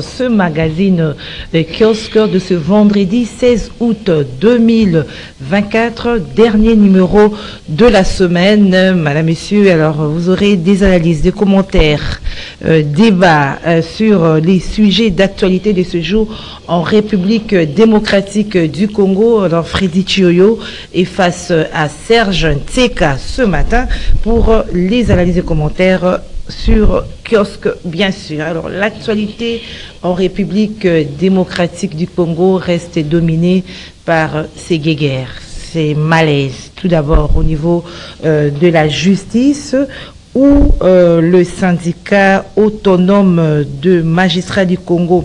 ce magazine euh, kiosque de ce vendredi 16 août 2024, dernier numéro de la semaine. Madame, Messieurs, alors vous aurez des analyses, des commentaires, euh, débats euh, sur les sujets d'actualité de ce jour en République démocratique du Congo. Alors Freddy Chioyo est face à Serge Tseka ce matin pour les analyses et commentaires sur kiosque, bien sûr. Alors, l'actualité en République démocratique du Congo reste dominée par ces guéguerres, ces malaises. Tout d'abord, au niveau euh, de la justice, où euh, le syndicat autonome de magistrats du Congo,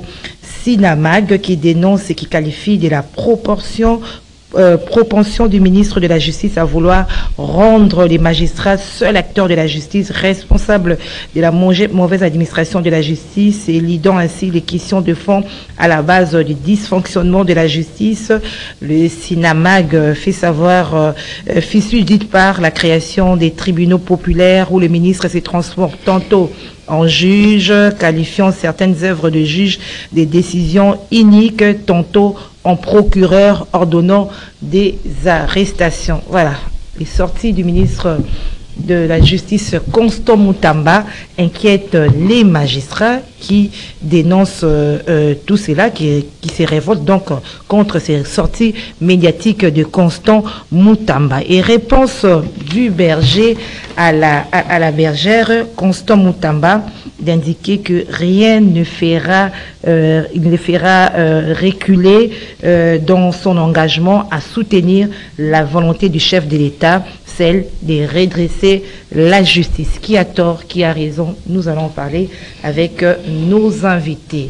SINAMAG, qui dénonce et qui qualifie de la proportion euh, propension du ministre de la Justice à vouloir rendre les magistrats seuls acteurs de la justice, responsables de la mauvaise administration de la justice et lidant ainsi les questions de fond à la base du dysfonctionnement de la justice. Le SINAMAG fait savoir, euh, fichu dit par la création des tribunaux populaires où le ministre se transforme tantôt en juge, qualifiant certaines œuvres de juge des décisions iniques, tantôt en procureur ordonnant des arrestations. Voilà, les sorties du ministre de la Justice Constant Moutamba inquiète les magistrats qui dénoncent euh, euh, tout cela, qui, se révoltent donc contre ces sorties médiatiques de Constant Moutamba. Et réponse du berger à la, à, bergère, Constant Moutamba, d'indiquer que rien ne fera, euh, il ne fera reculer dans son engagement à soutenir la volonté du chef de l'État celle de redresser la justice. Qui a tort, qui a raison Nous allons parler avec euh, nos invités.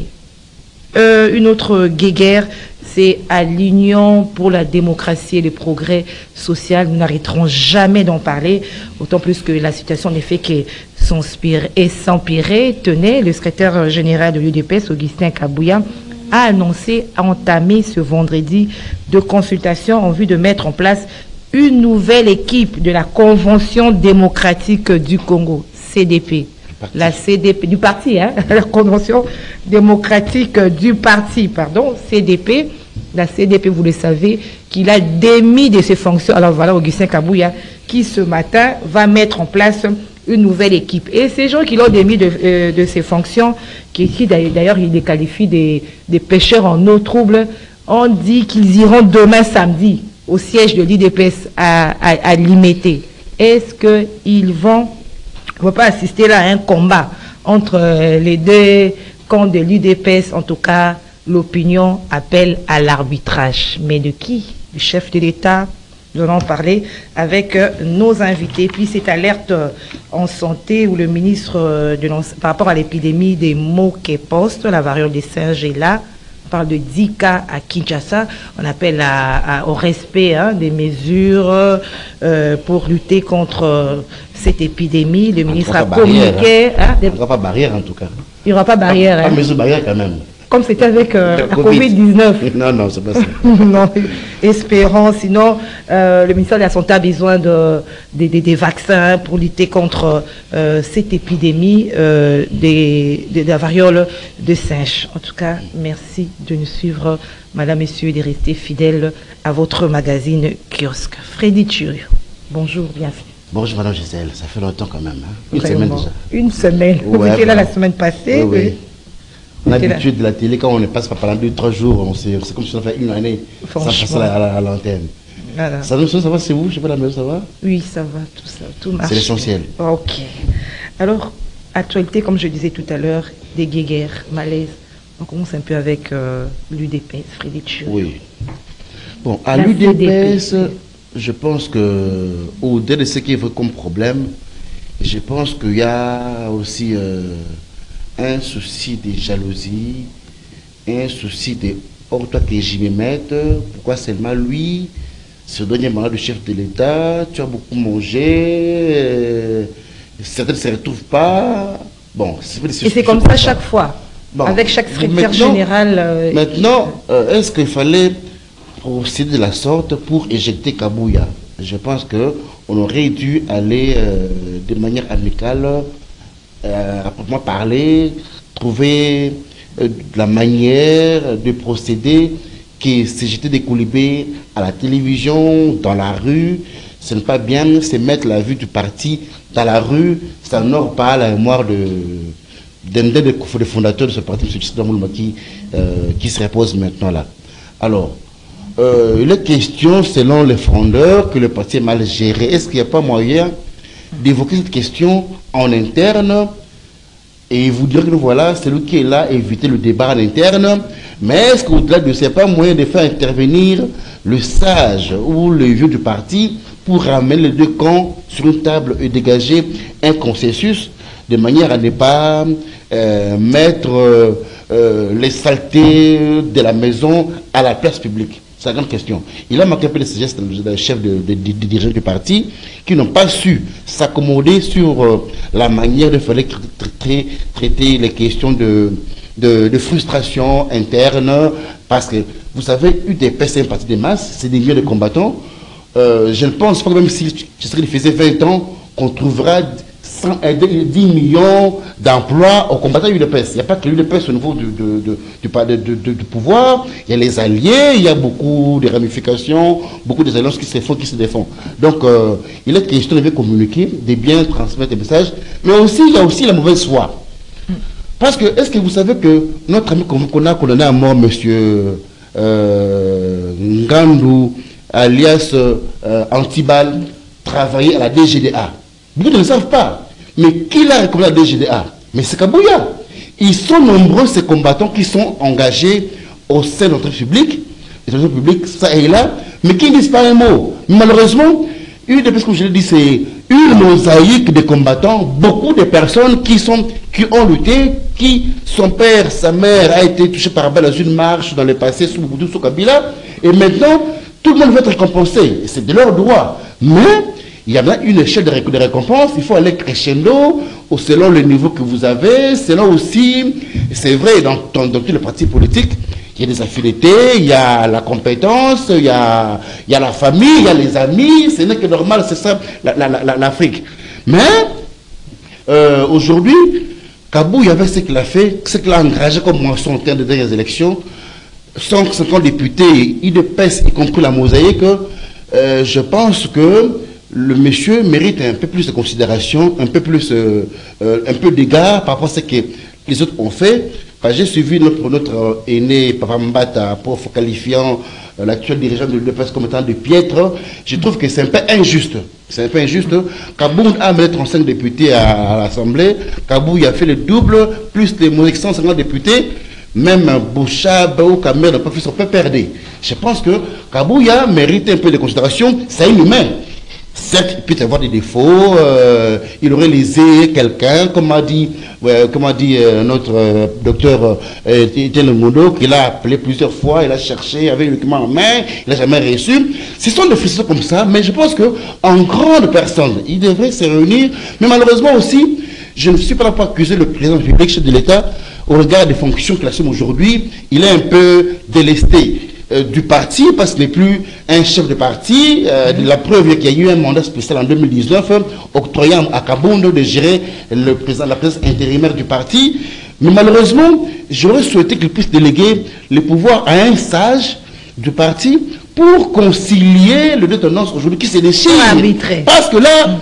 Euh, une autre guéguerre, c'est à l'Union pour la démocratie et le progrès social. Nous n'arrêterons jamais d'en parler, autant plus que la situation n'est fait que s'empirer. Tenez, le secrétaire général de l'UDPS, Augustin Kabouya, a annoncé entamer ce vendredi de consultation en vue de mettre en place une nouvelle équipe de la Convention démocratique du Congo, CDP. La CDP, du parti, hein, la Convention démocratique du parti, pardon, CDP. La CDP, vous le savez, qu'il a démis de ses fonctions. Alors voilà, Augustin Kabouya, qui ce matin va mettre en place une nouvelle équipe. Et ces gens qui l'ont démis de, euh, de, ses fonctions, qui, qui d'ailleurs il les qualifie des, des pêcheurs en eau trouble, on dit qu'ils iront demain samedi au siège de l'IDPS à, à, est-ce qu'ils vont, ne pas assister là à un combat entre euh, les deux camps de l'IDPS En tout cas, l'opinion appelle à l'arbitrage. Mais de qui? Du chef de l'État? Nous allons parler avec euh, nos invités. Puis cette alerte euh, en santé où le ministre, de, par rapport à l'épidémie des mots qui poste, la variole des singes est là, parle de 10 cas à Kinshasa. On appelle au respect hein, des mesures euh, pour lutter contre euh, cette épidémie. Le ministre a communiqué. Hein. il n'y aura pas barrière en tout cas. Il n'y aura pas barrière. Pas, hein. mesure barrière quand même comme c'était avec euh, la Covid-19. non, non, c'est pas ça. non, espérons. Sinon, euh, le ministère de la Santé a besoin de, des vaccins pour lutter contre euh, cette épidémie des, de la variole de singe. En tout cas, merci de nous suivre, Madame, Messieurs, et de rester fidèles à votre magazine kiosque. Freddy Thurio, bonjour, bienvenue. Bonjour Madame Gisèle, ça fait longtemps quand même. Hein. Une semaine déjà. Une semaine. Vous étiez là la semaine passée. oui. On a l'habitude de la télé, quand on ne passe pas pendant deux, trois jours, c'est comme si on fait une année sans passer à l'antenne. Ça, ça va, c'est vous Je sais pas la maison, ça va? Oui, ça va, tout ça, tout marche. C'est l'essentiel. Ok. Alors, actualité, comme je disais tout à l'heure, des guéguerres, malaise. On commence un peu avec euh, l'UDPS, Frédéric Oui. Bon, à l'UDPS, je pense que, au-delà de ce qui est comme problème, je pense qu'il y a aussi... Euh, un souci de jalousie, un souci de oh toi que j'y me mette, pourquoi seulement lui? Ce dernier mandat du chef de l'État, tu as beaucoup mangé, euh, certains ne se retrouvent pas. Bon, Et c'est comme ça chaque fois, avec chaque secrétaire général. Euh, maintenant, euh, est-ce qu'il fallait procéder de la sorte pour éjecter Kabouya? Je pense qu'on aurait dû aller de manière amicale euh, à proprement parler, trouver de la manière de procéder qui c'est jeter des à la télévision, dans la rue. Ce n'est pas bien, c'est mettre la vue du parti dans la rue. Ça n'honore pas la mémoire de d'un des fondateurs de ce parti, M. Tshidamoulma, qui, euh, qui se repose maintenant là. Alors, euh, est question, selon les fondeurs, que le parti est mal géré. Est-ce qu'il n'y a pas moyen d'évoquer cette question en interne et vous dire que voilà, celui qui est là, éviter le débat en interne. Mais est-ce qu'au-delà de ce pas moyen de faire intervenir le sage ou le vieux du parti pour ramener les deux camps sur une table et dégager un consensus de manière à ne pas euh, mettre euh, euh, les saletés de la maison à la place publique? C'est la grande question. Il a manqué un peu les gestes des chefs de, dirigeants du parti qui n'ont pas su s'accommoder sur la manière de faire traiter les questions de, de, frustration interne. Parce que, vous savez, UDP, c'est un parti de masse, c'est des milliers de combattants. je ne pense pas, même si je serais faisait 20 ans, qu'on trouvera 10 millions d'emplois aux combattants UDPS. Il n'y a pas que l'UDPS au niveau du, pouvoir, il y a les alliés, il y a beaucoup de ramifications, beaucoup des alliances qui se font, qui se défendent. Donc, euh, il est question de communiquer, de bien transmettre des messages, mais aussi, il y a aussi la mauvaise foi. Parce que, est-ce que vous savez que notre ami qu'on a condamné à mort, monsieur euh, Ngandou, alias euh, Antibal, travaillait à la DGDA Beaucoup ne le savent pas. Mais qui l'a recommandé la DGDA Mais c'est Kabouya. Ils sont nombreux ces combattants qui sont engagés au sein de notre public, les public, ça et là, mais qui ne disent pas un mot. Malheureusement, une des comme je l'ai dit, c'est une mosaïque de combattants, beaucoup de personnes qui, ont lutté, qui, son père, sa mère a été touché par balle dans une marche dans le passé sous Boudou, Kabila, et maintenant, tout le monde veut être récompensé, c'est de leur droit. Mais il y a une échelle de, récompense, il faut aller crescendo selon le niveau que vous avez, selon aussi, c'est vrai, dans, tous les partis politiques, il y a des affinités, il y a la compétence, il y a, il la famille, il y a les amis, ce n'est que normal, c'est ça l'Afrique. Mais euh, aujourd'hui, Kabou, il y avait ce qu'il a fait, ce qu'il a engagé comme moisson en termes de dernières élections, 150 députés, IDPS, y compris la mosaïque, euh, je pense que le monsieur mérite un peu plus de considération, un peu plus, euh, euh, un peu d'égard par rapport à ce que les autres ont fait. J'ai suivi notre, euh, aîné, Papa Mbata, pour qualifiant l'actuel dirigeant de l'UDPS comme étant de piètre. Je trouve que c'est un peu injuste. C'est un peu injuste. Kaboum a amené 35 députés à, l'Assemblée. Kaboum a fait le double, plus les 150 députés. Même Boucha, ou Kamer n'a pas fait son peu perdre. Je pense que Kabouya mérite un peu de considération. C'est inhumain. Certes, il peut avoir des défauts, euh, il aurait lésé quelqu'un, comme a dit, comme a dit euh, notre euh, docteur Etienne Mondo, qu'il a appelé plusieurs fois, il a cherché, avec le document en main, il n'a jamais reçu. Ce sont des frustrations comme ça, mais je pense qu'en grande personne, il devrait se réunir, mais malheureusement aussi, je ne suis pas là pour accuser le président public, chef de l'État, au regard des fonctions qu'il assume aujourd'hui, il est un peu délesté. Euh, du parti, parce qu'il n'est plus un chef de parti. Euh, la preuve est qu'il y a eu un mandat spécial en 2019 octroyant à Kabondo de gérer le président, la présidence intérimaire du parti. Mais malheureusement, j'aurais souhaité qu'il puisse déléguer le pouvoir à un sage du parti pour concilier le deux tendances aujourd'hui qui se déchirent. Parce que là,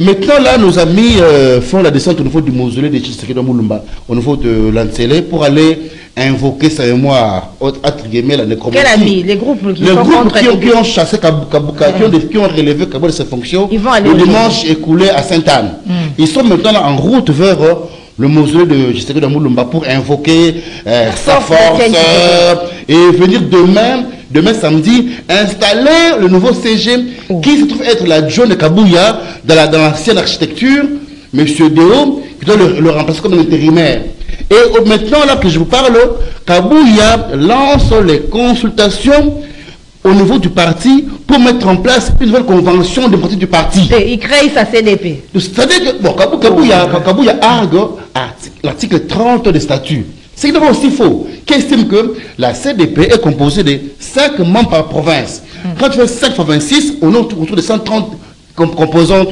maintenant, là, nos amis euh, font la descente au niveau du mausolée de Tshisekedi Moulumba, au niveau de l'Ancelé, pour aller invoquer sa mémoire, entre guillemets, la nécromancie. Quel ami? Les groupes qui, les groupes qui, ont, qui ont chassé Kabouka, qui, ont, qui ont relevé Kabou de ses fonctions, le dimanche écoulé à Sainte-Anne. Hmm. Ils sont maintenant en route vers euh, le mausolée de de Moulumba pour invoquer euh, sa force euh, et venir demain, demain samedi, installer le nouveau CG oh. qui se trouve être la John de Kabouya dans l'ancienne la, architecture, M. Deo, qui doit le, le remplacer comme un intérimaire. Et maintenant, là que je vous parle, Kabouya lance les consultations au niveau du parti pour mettre en place une nouvelle convention de parti du parti. Et il crée sa CDP. C'est-à-dire que, bon, Kabouya, Kabouya argue l'article 30 des statuts. C'est aussi faux, qui estime que la CDP est composée de 5 membres par province. Hmm. Quand tu fais 5 fois 26, on est autour de 130 composants,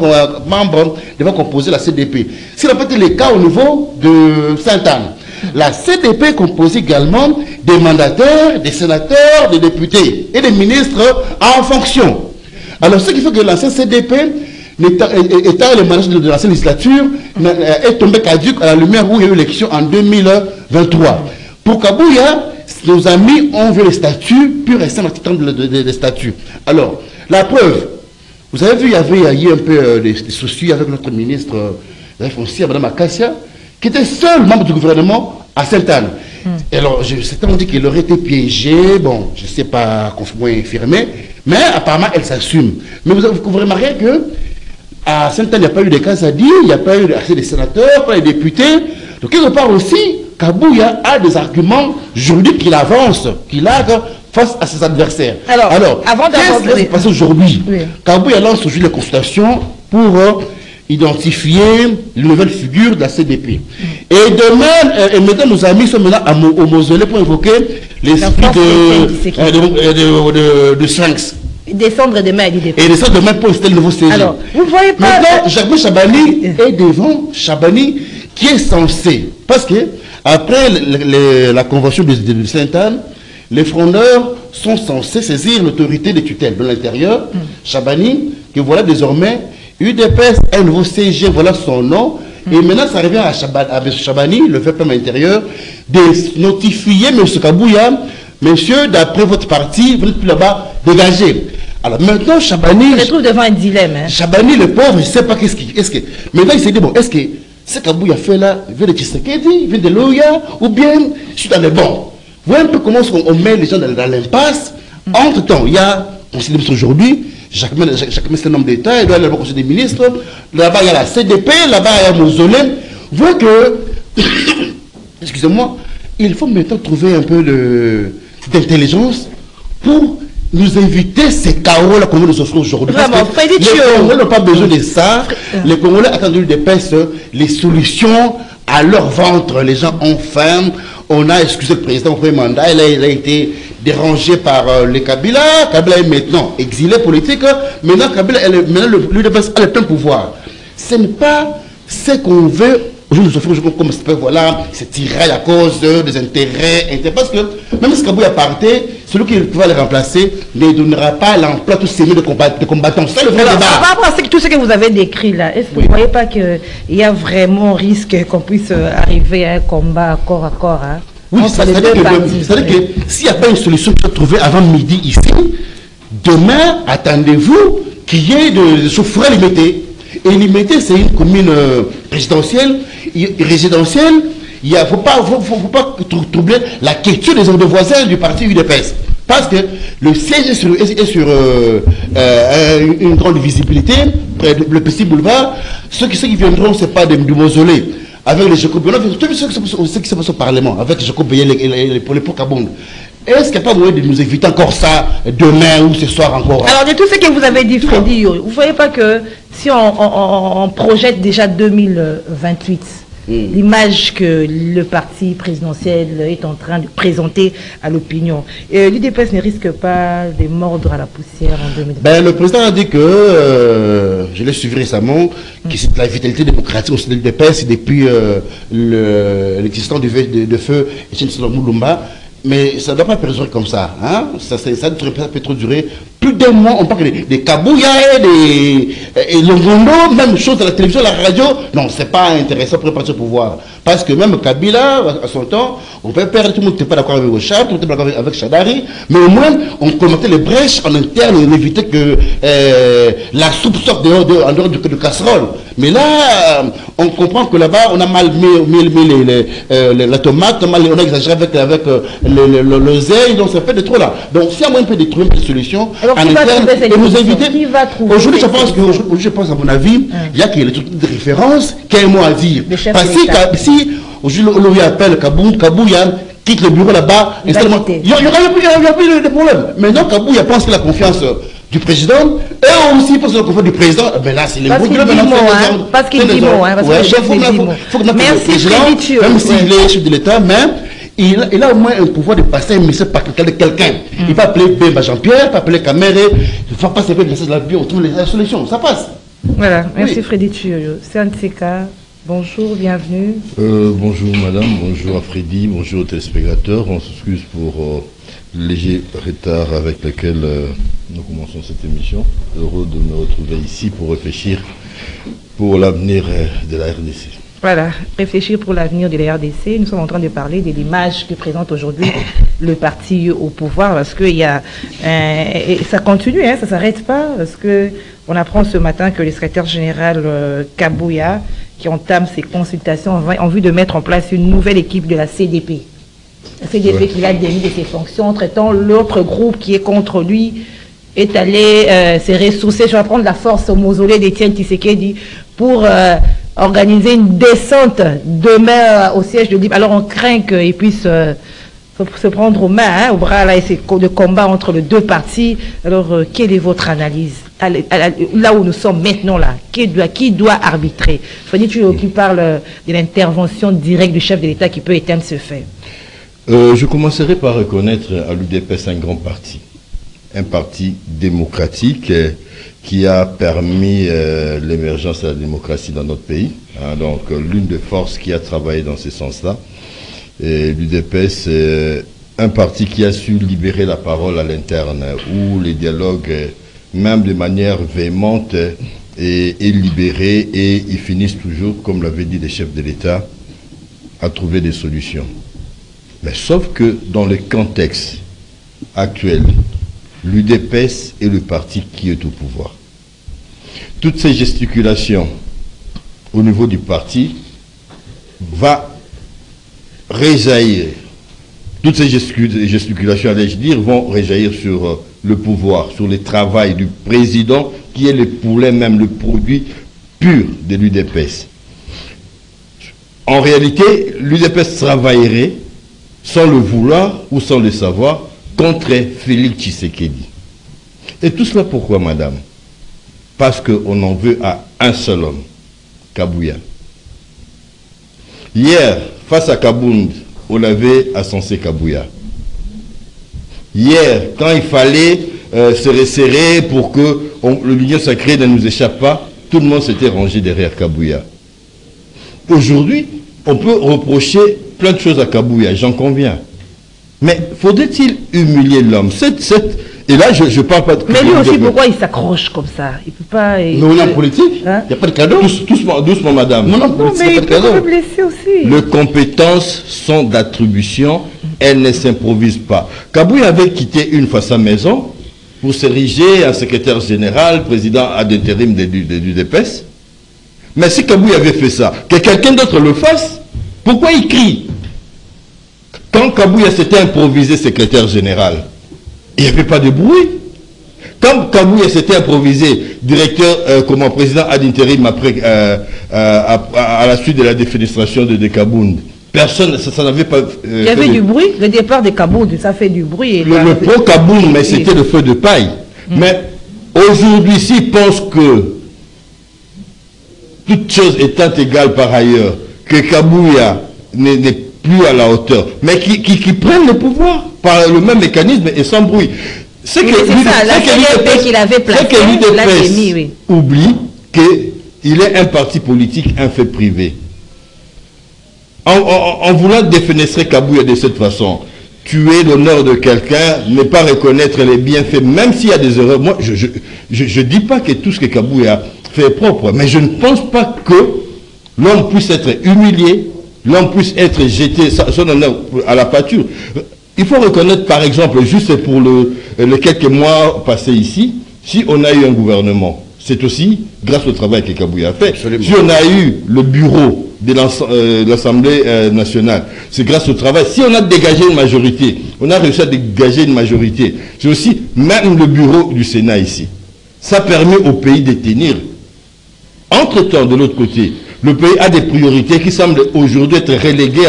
membres devant composer la CDP. Ce n'a pas été le cas au niveau de Sainte-Anne. La CDP est composée également des mandataires, des sénateurs, des députés et des ministres en fonction. Alors, ce qui fait que l'ancien CDP, étant le management de l'ancienne législature, est tombé caduque à la lumière où il y a eu l'élection en 2023. Pour Kabouya, nos amis ont vu les statuts, puis resté dans des statuts. Alors, la preuve, vous avez vu, il y avait eu un peu euh, des, soucis avec notre ministre euh, foncière, Mme Akassia, qui était seul membre du gouvernement à Sainte-Anne. Hmm. Alors, certains ont dit qu'il aurait été piégé, bon, je ne sais pas confirmé, infirmé, mais apparemment, elle s'assume. Mais vous, vous remarquez que à Sainte-Anne, il n'y a pas eu de cas à dire, il n'y a pas eu assez de sénateurs, pas de députés. Donc, quelque part aussi, Kabouya a des arguments juridiques qu'il avance, qu'il a face à ses adversaires. Alors, Alors avant qu'est-ce qui se passe aujourd'hui Kabouya lance aujourd'hui les consultations pour euh, identifier les nouvelles figures de la CDP. Et demain, euh, et maintenant, nos amis sont maintenant au mausolée pour évoquer l'esprit de, euh, de, de, de, Sphinx. Descendre demain, il dit Et descendre demain pour le nouveau CG. Alors, vous voyez pas... Maintenant, Jacques Chabani est devant Chabani qui est censé, parce que après la convention de, Sainte-Anne, les frondeurs sont censés saisir l'autorité des tutelles de l'intérieur, mm. Chabani, que voilà désormais UDPS, un nouveau CG, voilà son nom. Mm. Et maintenant, ça revient à, Chabani, le fait intérieur, de notifier M. Kabouya, monsieur, d'après votre parti, vous n'êtes plus là-bas, dégagez. Alors maintenant, Chabani. On se trouve devant un dilemme. Hein. Chabani, le pauvre, il ne sait pas qu'est-ce qu'il. Est que... Maintenant, il s'est dit, bon, est-ce que ce qu'Abouya fait là, il vient de Tshisekedi, il vient de Loya, ou bien je suis dans le bon? Voyez un peu comment on met les gens dans, l'impasse. Entre-temps, il y a, on s'est aujourd'hui, chaque c'est un homme d'État, il doit aller au Conseil des ministres. Là-bas, il y a la CDP, là-bas, il y a Mausolée. Vous voyez que, excusez-moi, il faut maintenant trouver un peu d'intelligence pour nous éviter ces chaos-là qu'on nous offrir aujourd'hui. Les Congolais n'ont pas besoin de ça. Les Congolais attendent des pèses, les solutions à leur ventre. Les gens ont faim. On a excusé le président au premier mandat. Il a, été dérangé par euh, les Kabila. Kabila est maintenant exilé politique. Maintenant, Kabila, elle, maintenant l'UDPS a le plein pouvoir. Ce n'est pas ce qu'on veut Aujourd'hui, nous comme voilà, c'est tiré à cause des intérêts, parce que même si Kabouya partait, celui qui va le remplacer ne donnera pas l'emploi tout ces de, combat, de combattants. C'est le vrai débat. Par rapport à tout ce que vous avez décrit là, est-ce que vous ne voyez pas qu'il y a vraiment risque qu'on puisse euh, arriver à un combat corps à corps hein, Oui, c'est-à-dire que, que s'il n'y a pas une solution qui soit trouvée avant midi ici, demain, attendez-vous qu'il y ait de, de limité. Et limité, c'est une commune euh, présidentielle résidentielle, il ne faut pas, faut, pas troubler la question des de voisins du parti UDPS. Parce que le siège est sur, euh, euh, une grande visibilité, près le petit boulevard. Ceux qui, ceux qui viendront, ce n'est pas du mausolée. Avec les Jacob tout ce qui se passe au Parlement, avec Jacob et les, pour les Est-ce qu'il n'y a pas moyen de nous éviter encore ça demain ou ce soir encore? Alors, de tout ce que vous avez dit, Freddy, vous ne voyez pas que si on projette déjà 2028, Hmm. l'image que le parti présidentiel est en train de présenter à l'opinion. L'UDPS ne risque pas de mordre à la poussière en 2020 ben, Le président a dit que, euh, je l'ai suivi récemment, que c'est la vitalité démocratique au sein de l'UDPS depuis euh, l'existence du de, de, feu Etienne Moulumba mais ça ne doit pas perdurer comme ça. Hein? Ça, ça, ça, peut trop durer plus d'un mois. On parle des, des kabouya, des et Longondo, même chose à la télévision, à la radio. Non, ce n'est pas intéressant pour partir au pouvoir. Parce que même Kabila, à son temps, on peut perdre, tout le monde n'était pas d'accord avec Ocha, tout pas d'accord avec Chadari, mais au moins, on commentait les brèches en interne, on évitait que euh, la soupe sorte dehors, de, en dehors de casserole. Mais là, euh, on comprend que là-bas, on a mal mis, mis, les, euh, la tomate, on a, exagéré avec, avec l'oseille, donc ça fait de trop là. Donc, si a moyen de trouver une solution en interne, et nous éviter. Aujourd'hui, je pense que, je pense, à mon avis, il y a qu'il y a des références, qu'un mot à dire. Parce que si, aujourd'hui, on lui appelle Kabou, Kabouya, quitte le bureau là-bas, il n'y aura plus de problème. Maintenant, Kabouya pense que la confiance du président. Et aussi parce que du président ben là c'est les parce qu'il dit mot hein, parce qu'il dit mot hein, parce que le chef dit mot. merci Frédéric même s'il est chef de l'État mais il, il, a au moins un pouvoir de passer un message par quelqu'un quelqu'un mm. il va appeler Bemba Jean-Pierre il va appeler Caméré il va passer un message là on trouve la solution ça passe voilà merci oui. Frédéric c'est un de ces cas Bonjour, bienvenue. Euh, bonjour madame, bonjour à Freddy, bonjour aux téléspectateurs. On s'excuse pour euh, le léger retard avec lequel euh, nous commençons cette émission. Heureux de me retrouver ici pour réfléchir pour l'avenir de la RDC. Voilà, réfléchir pour l'avenir de la RDC. Nous sommes en train de parler de l'image que présente aujourd'hui le parti au pouvoir parce que y a, et ça continue, hein, ça ne s'arrête pas parce que on apprend ce matin que le secrétaire général Kabouya qui entame ses consultations en vue de mettre en place une nouvelle équipe de la CDP. La CDP qui l'a démis de ses fonctions. Entre-temps, l'autre groupe qui est contre lui est allé euh, se ressourcer. Je vais prendre la force au mausolée d'Étienne Tshisekedi pour euh, organiser une descente demain euh, au siège de Libre. Alors on craint qu'il puisse se prendre aux mains, hein, au bras, là, et c'est de combat entre les deux partis. Alors, euh, quelle est votre analyse? Là où nous sommes maintenant, là, qui doit, arbitrer? Fanny, tu qui parle euh, de l'intervention directe du chef de l'État qui peut éteindre ce fait. Euh, je commencerai par reconnaître à l'UDPS un grand parti, un parti démocratique qui a permis l'émergence de la démocratie dans notre pays. Hein. donc, l'une des forces qui a travaillé dans ce sens-là. L'UDP, c'est un parti qui a su libérer la parole à l'interne, où les dialogues, même de manière véhémente, est, libéré et ils finissent toujours, comme l'avaient dit les chefs de l'État, à trouver des solutions. Mais sauf que dans le contexte actuel, l'UDPS est le parti qui est au pouvoir. Toutes ces gesticulations au niveau du parti va réjaillir. Toutes ces gesticulations, allais-je dire, vont réjaillir sur euh, le pouvoir, sur le travail du président, qui est le poulet, même le produit pur de l'UDPS. En réalité, l'UDPS travaillerait, sans le vouloir ou sans le savoir, contre Félix Tshisekedi. Et tout cela pourquoi, madame? Parce qu'on en veut à un seul homme, Kabouya. Hier, Face à Kabound, on avait ascensé Kabouya. Hier, quand il fallait euh, se resserrer pour que l'union sacrée ne nous échappe pas, tout le monde s'était rangé derrière Kabouya. Aujourd'hui, on peut reprocher plein de choses à Kabouya, j'en conviens. Mais faudrait-il humilier l'homme? Et là, je ne parle pas de... Mais lui aussi, pourquoi il s'accroche comme ça Il peut pas... Mais on est en politique, hein? il n'y a pas de cadeau. doucement, doucement, madame. Non, non, non mais il peut se blesser aussi. Les compétences sont d'attribution, elles ne s'improvisent pas. Kabouy avait quitté une fois sa maison pour s'ériger en secrétaire général, président ad intérim du, du DPS. Mais si Kabouy avait fait ça, que quelqu'un d'autre le fasse, pourquoi il crie? Quand Kabouya s'était improvisé secrétaire général, il n'y avait pas de bruit. Quand Kabouya s'était improvisé directeur, euh, comment président ad interim après, euh, euh, à, la suite de la défenestration de, de personne, ça, n'avait pas. Il y avait du bruit, le départ de Kabound, ça fait du bruit. le, pro Kabound, mais c'était le feu de paille. Mm. Mais aujourd'hui, s'ils pensent que, toutes choses étant égales par ailleurs, que Kabouya n'est plus à la hauteur, mais qui, qui prennent le pouvoir par le même mécanisme et sans bruit. C'est que l'UDPS qu'il avait placé, oui. oublie qu'il est un parti politique, un fait privé. En, voulant défenestrer Kabouya de cette façon, tuer l'honneur de quelqu'un, ne pas reconnaître les bienfaits, même s'il y a des erreurs. Moi, je ne dis pas que tout ce que Kabouya fait est propre, mais je ne pense pas que l'homme puisse être humilié, l'homme puisse être jeté son honneur à la pâture. Il faut reconnaître, par exemple, juste pour le, les quelques mois passés ici, si on a eu un gouvernement, c'est aussi grâce au travail que Kabouya a fait. Si on a eu le bureau de euh, l'Assemblée euh, nationale, c'est grâce au travail. Si on a dégagé une majorité, on a réussi à dégager une majorité, c'est aussi même le bureau du Sénat ici. Ça permet au pays de tenir. Entre-temps, de l'autre côté, le pays a des priorités qui semblent aujourd'hui être reléguées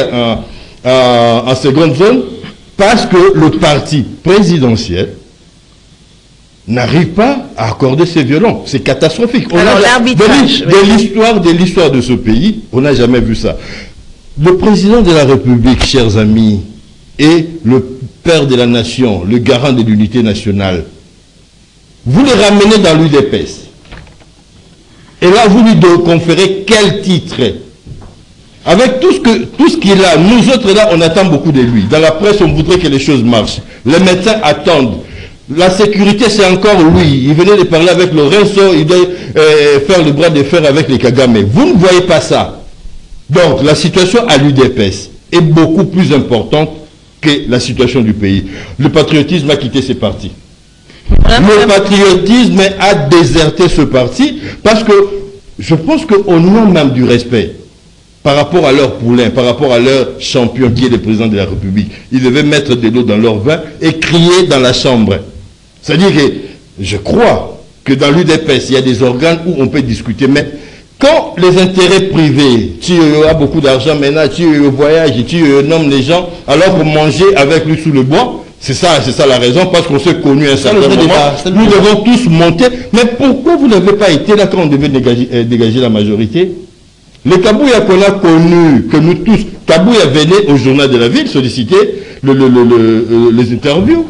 en seconde zone parce que le parti présidentiel n'arrive pas à accorder ses violons. C'est catastrophique. Alors, de l'histoire de l'histoire de ce pays, on n'a jamais vu ça. Le président de la République, chers amis, est le père de la nation, le garant de l'unité nationale. Vous le ramenez dans l'UDPS. Et là, vous lui conférez quel titre Avec tout ce qu'il a, nous autres là, on attend beaucoup de lui. Dans la presse, on voudrait que les choses marchent. Les médecins attendent. La sécurité, c'est encore lui. Il venait de parler avec Lorenzo, il doit euh, faire le bras de fer avec les Kagame. Vous ne voyez pas ça. Donc, la situation à l'UDPS est beaucoup plus importante que la situation du pays. Le patriotisme a quitté ses partis. Le patriotisme a déserté ce parti parce que je pense qu'au nom même du respect, par rapport à leur poulain, par rapport à leur champion qui est le président de la République, ils devaient mettre de l'eau dans leur vin et crier dans la chambre. C'est-à-dire que je crois que dans l'UDPS, il y a des organes où on peut discuter, mais quand les intérêts privés, tu as beaucoup d'argent maintenant, tu voyage, tu nommes les gens, alors pour manger avec lui sous le bois, c'est ça, c'est ça la raison, parce qu'on s'est connu un certain moment. Nous devons tous monter. Mais pourquoi vous n'avez pas été là quand on devait dégager, euh, la majorité? Le Kabouya qu'on a connu, que nous tous, Kabouya venait au journal de la ville solliciter euh, les interviews.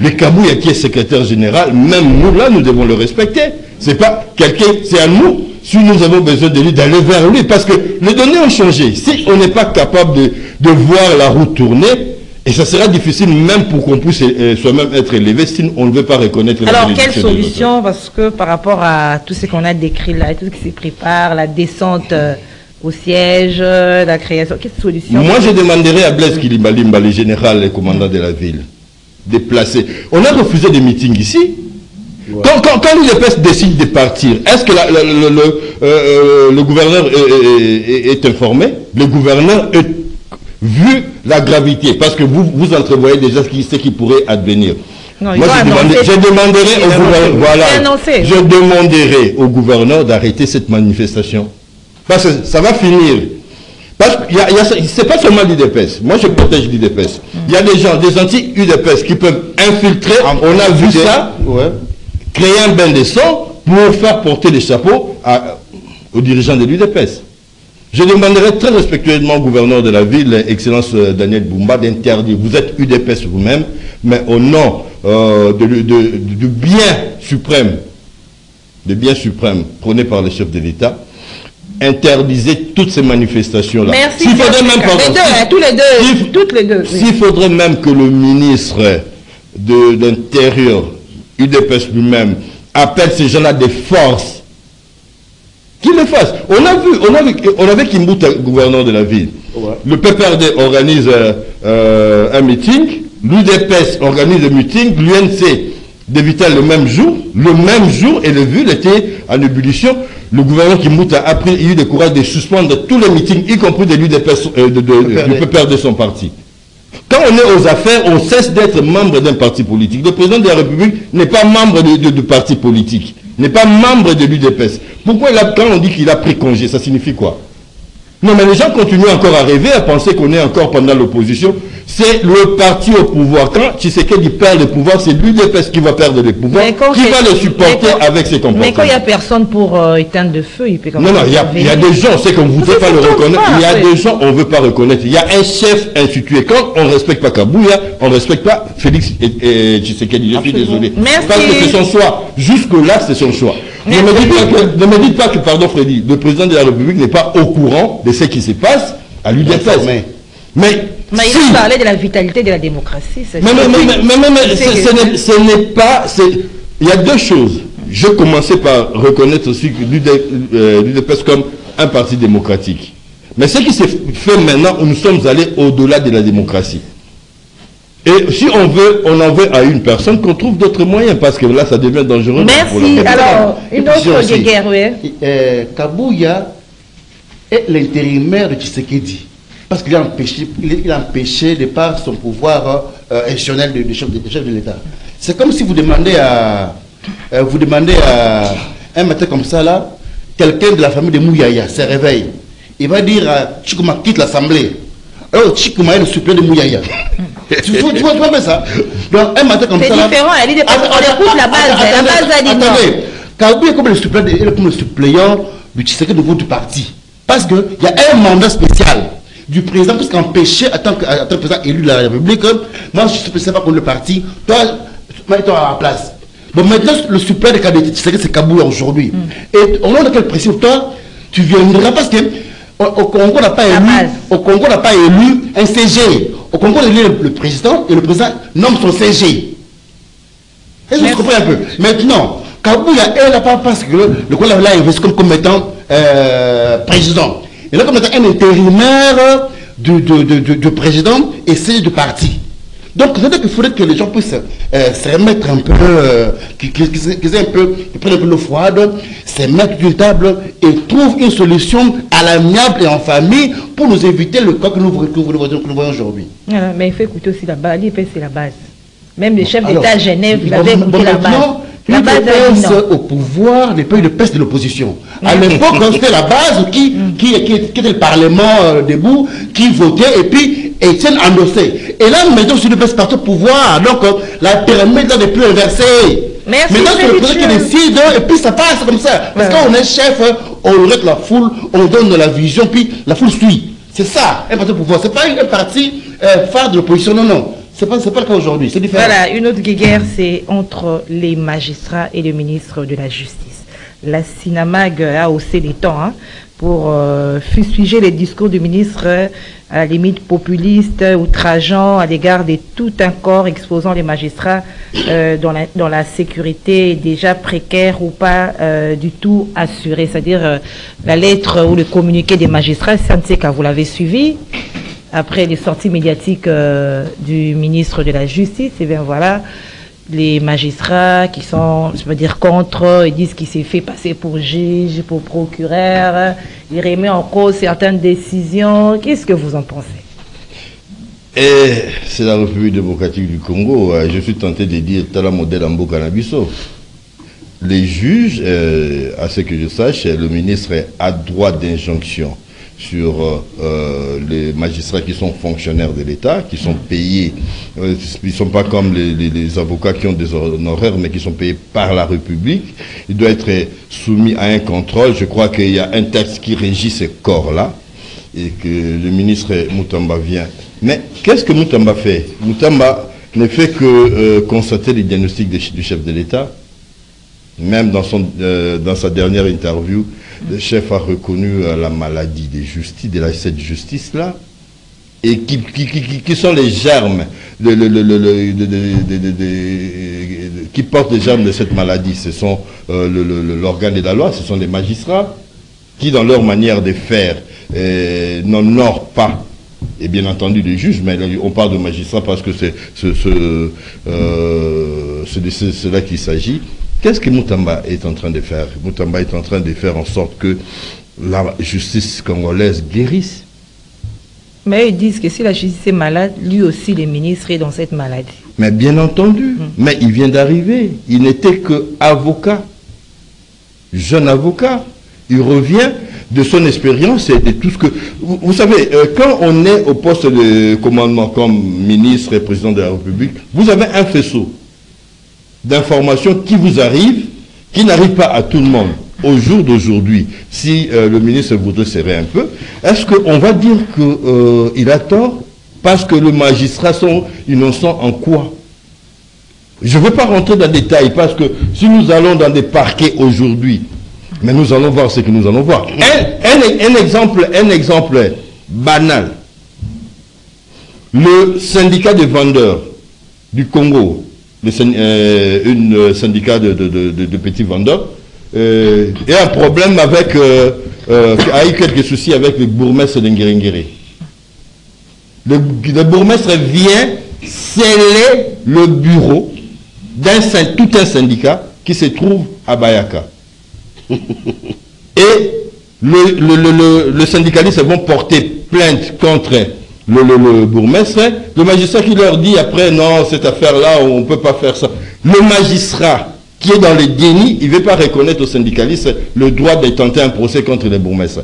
Le Kabouya qui est secrétaire général, même nous là, nous devons le respecter. C'est pas quelqu'un, c'est à nous si nous avons besoin de lui, d'aller vers lui. Parce que les données ont changé. Si on n'est pas capable de, de, voir la route tourner, et ça sera difficile même pour qu'on puisse euh, soi-même être élevé si on ne veut pas reconnaître Alors, quelle solution Parce que par rapport à tout ce qu'on a décrit là, tout ce qui se prépare, la descente euh, au siège, euh, la création, quelle solution Moi, je demanderais à Blaise Kilibalimba, le général et commandant de la ville, de placer. On a refusé des meetings ici. Quand, quand, quand l'UDPS décide de partir, est-ce que le, gouverneur est, est, informé? Le gouverneur est vu la gravité, parce que vous, vous entrevoyez déjà ce qui, ce qui pourrait advenir. Moi, je, demanderai au gouverneur, voilà, je demanderai au gouverneur d'arrêter cette manifestation. Parce que ça va finir. Parce que c'est pas seulement l'UDPS. Moi, je protège l'UDPS. Il y a des gens, des anti-UDPS qui peuvent infiltrer. On a vu ça. Créer un bain de sang pour faire porter les chapeaux aux dirigeants de l'UDPS. Je demanderai très respectueusement au gouverneur de la ville, Excellence euh, Daniel Boumba, d'interdire, vous êtes UDPS vous-même, mais au nom euh, du bien suprême, de bien suprême prôné par le chef de l'État, interdisez toutes ces manifestations-là. Merci. S'il faudrait même, les deux, hein, tous les deux, toutes les deux. S'il faudrait même que le ministre de l'Intérieur, UDPS lui-même, appelle ces gens-là des forces qu'il le fasse. On a vu, on avait, on avait Kimbuta, gouverneur de la ville. Le PPRD organise euh, euh, un meeting, l'UDPS organise un meeting, l'UNC d'éviter le même jour, le même jour, et le ville était en ébullition. Le gouverneur Kimbuta a pris, eu le courage de suspendre tous les meetings, y compris de l'UDPS, euh, de, du PPRD de son parti. Quand on est aux affaires, on cesse d'être membre d'un parti politique. Le président de la République n'est pas membre de parti politique n'est pas membre de l'UDPS. Pourquoi quand on dit qu'il a pris congé, ça signifie quoi? Non, mais les gens continuent encore à rêver, à penser qu'on est encore pendant l'opposition. C'est le parti au pouvoir. Quand Tshisekedi perd le pouvoir, c'est l'UDPS qui va perdre le pouvoir, qui va le supporter avec ses comportements. Mais quand il n'y a personne pour euh, éteindre le feu, il peut quand même... Non, non, il y, a des gens, c'est qu'on ne voudrait pas le reconnaître. il y a des gens, on ne veut pas reconnaître. Il y a un chef institué. Quand on ne respecte pas Kabouya, on ne respecte pas Félix et, Tshisekedi. Je suis désolé. Merci. Parce que c'est son choix. Jusque-là, c'est son choix. Ne me, dites pas que, ne me dites pas que, pardon Freddy, le président de la République n'est pas au courant de ce qui se passe à l'UDPS. Mais mais il parlé de la vitalité de la démocratie. Mais, mais, mais, ce n'est pas... Il y a deux choses. Je commençais par reconnaître aussi l'UDPS euh, comme un parti démocratique. Mais ce qui s'est fait maintenant, nous sommes allés au-delà de la démocratie. Et si on veut, on en veut à une personne qu'on trouve d'autres moyens, parce que là, ça devient dangereux. Merci. Alors, une autre guerre, oui. Euh, Kabouya est l'intérimaire de Tshisekedi parce qu'il a empêché, il a empêché de par son pouvoir euh, institutionnel de, chef de, l'État. C'est comme si vous demandez à, euh, vous demandez à un matin comme ça là, quelqu'un de la famille de Mouyaya se réveille. Il va dire à Chikouma quitte l'Assemblée. Oh, Chikouma est le suppléant de Mouyaya. tu, vois, tu, vois, tu vois ça Donc un matin comme ça. C'est différent, elle dit on écoute la base. la base a dit attendez. Kabou est comme le suppléant, comme le suppléant du Tshisekedi du parti. Parce qu'il y a un mandat spécial du président, parce qu'empêcher, en tant que, président élu de la République, moi je ne sais pas pour le parti, toi, mets-toi à la place. Bon, maintenant, le super de c'est c'est Kaboul aujourd'hui. Mm. Et au nom de quel principe, toi, tu viendras? Parce que au Congo, n'a pas élu, au Congo n'a pas élu un CG. Au Congo, on élu le, président et le président nomme son CG. Est-ce que vous comprenez un peu? Maintenant, Kabouya, elle n'a pas parce que le, le Congo l'a investi comme, comme étant euh, président. Et là, comme étant un intérimaire du, du, président et c'est du parti. Donc, c'est-à-dire qu'il faudrait que les gens puissent euh, se remettre un peu, euh, qu'ils qu un peu, prennent un peu l'eau froide, se mettre du table et trouvent une solution à l'amiable et en famille pour nous éviter le cas que nous, que nous, voyons aujourd'hui. mais il faut écouter aussi la base. c'est la base. Même le chef d'État à Genève, il avait écouté la base. La base au pouvoir, les pays de peste de l'opposition. À l'époque, c'était la base qui, mm. qui, qui, était le Parlement euh, debout, qui votait, et puis Étienne endossé. Et là, maintenant, sur le peste partout au pouvoir. Donc, euh, la pyramide n'est plus inversée. Merci, Maintenant, c'est le président qui décide, et puis ça passe comme ça. Parce qu'on est chef, on règle la foule, on donne la vision, puis la foule suit. C'est ça, un parti au pouvoir. Ce n'est pas une partie euh, phare de l'opposition, non, non. Ce n'est pas, pas le cas aujourd'hui, c'est différent. Voilà, une autre guerre, c'est entre les magistrats et le ministre de la Justice. La Sinamag a haussé les temps hein, pour euh, les discours du ministre à la limite populiste, outrageant à l'égard de tout un corps exposant les magistrats euh, dans, la, dans, la, sécurité déjà précaire ou pas euh, du tout assurée. C'est-à-dire la lettre ou le communiqué des magistrats, que vous l'avez suivi, après les sorties médiatiques euh, du ministre de la Justice, et eh bien voilà, les magistrats qui sont, je dire, contre, ils disent qu'il s'est fait passer pour juge, pour procureur, il remet en cause certaines décisions. Qu'est-ce que vous en pensez? Et c'est la République démocratique du Congo. Euh, je suis tenté de dire Tala modèle Ambo Cannabiso. Les juges, euh, à ce que je sache, le ministre a droit d'injonction sur euh, euh, les magistrats qui sont fonctionnaires de l'État, qui sont payés, euh, ils ne sont pas comme les, avocats qui ont des honoraires, mais qui sont payés par la République. Il doit être soumis à un contrôle. Je crois qu'il y a un texte qui régit ces corps-là et que le ministre Moutamba vient. Mais qu'est-ce que Moutamba fait? Moutamba ne fait que constater les diagnostics du chef de l'État, même dans, son, dans sa dernière interview, le chef a reconnu euh, la maladie de cette justice-là, et qui, qui, sont les germes qui portent les germes de cette maladie. Ce sont euh, l'organe de la loi, ce sont les magistrats qui, dans leur manière de faire, euh, n'honorent pas et bien entendu les juges, mais on parle de magistrats parce que c'est ce, ce, euh, de cela qu'il s'agit, Qu'est-ce que Moutamba est en train de faire? Moutamba est en train de faire en sorte que la justice congolaise guérisse. Mais ils disent que si la justice est malade, lui aussi, les ministres est dans cette maladie. Mais bien entendu. Mm. Mais il vient d'arriver. Il n'était que avocat. Jeune avocat. Il revient de son expérience et de tout ce que... Vous, savez, euh, quand on est au poste de commandement comme ministre et président de la République, vous avez un faisceau d'informations qui vous arrivent, qui n'arrivent pas à tout le monde. Au jour d'aujourd'hui, si euh, le ministre voudrait serrer un peu, est-ce qu'on va dire qu'il euh, a tort parce que les magistrats sont innocents en quoi? Je ne veux pas rentrer dans les détails parce que si nous allons dans des parquets aujourd'hui, mais nous allons voir ce que nous allons voir. un exemple, un exemple banal. Le syndicat des vendeurs du Congo, euh, une syndicat de, petits vendeurs, euh, et un problème avec, euh, a eu quelques soucis avec le bourgmestre de Le, le bourgmestre vient sceller le bureau d'un tout un syndicat qui se trouve à Bayaka. Et le, le, le syndicaliste vont porter plainte contre le, le, bourgmestre, le magistrat qui leur dit après, non, cette affaire-là, on ne peut pas faire ça. Le magistrat qui est dans le déni, il ne veut pas reconnaître aux syndicalistes le droit de tenter un procès contre les bourgmestres.